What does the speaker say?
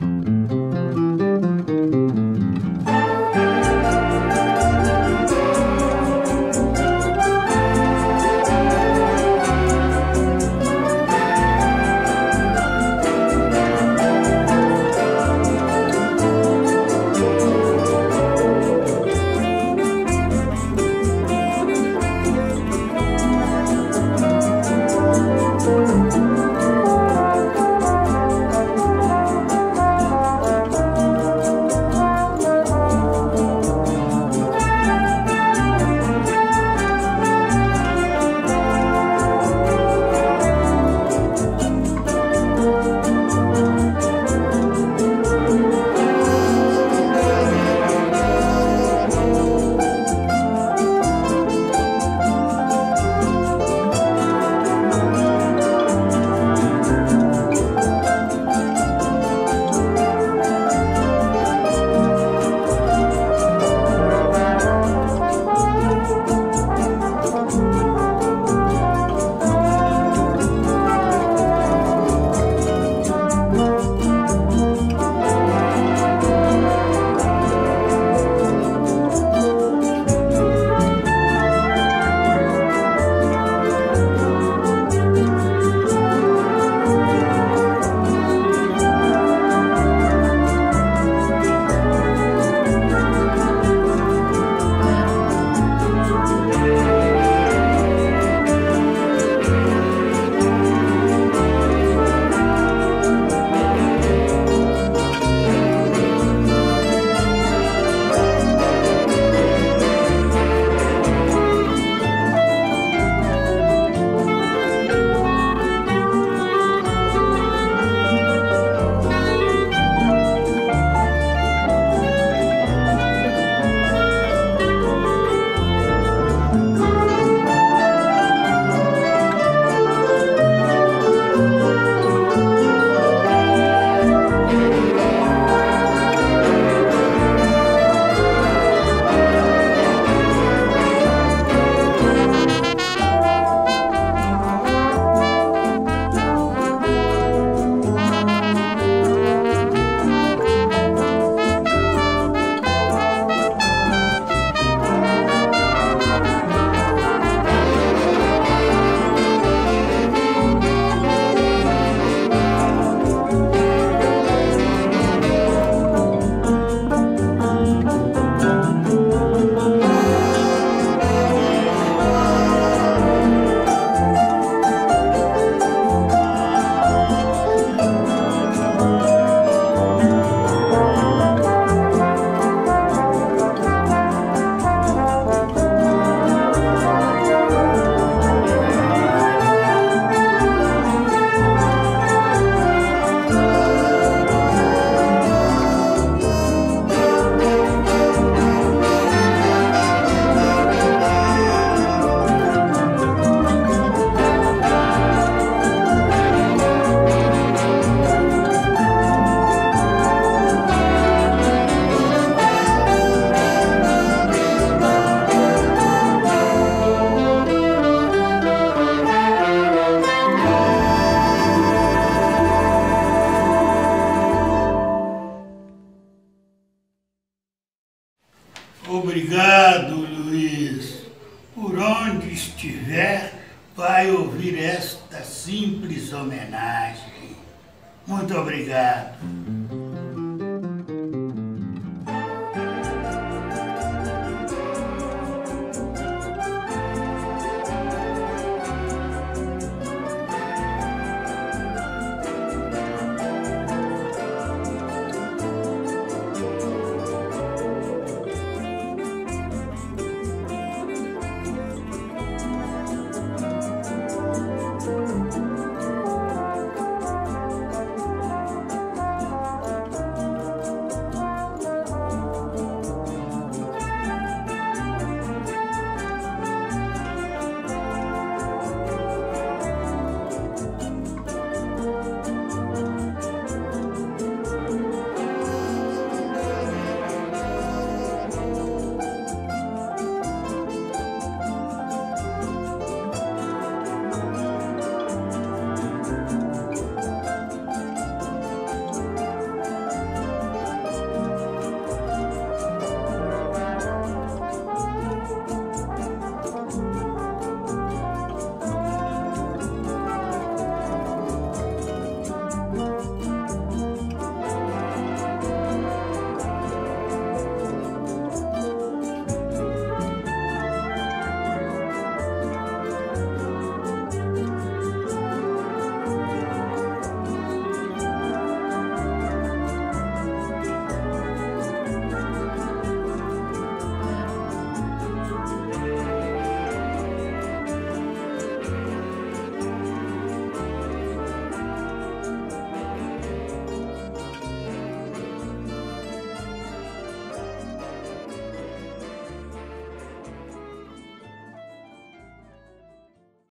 Mm-hmm. Obrigado, Luiz. Por onde estiver, vai ouvir esta simples homenagem. Muito obrigado.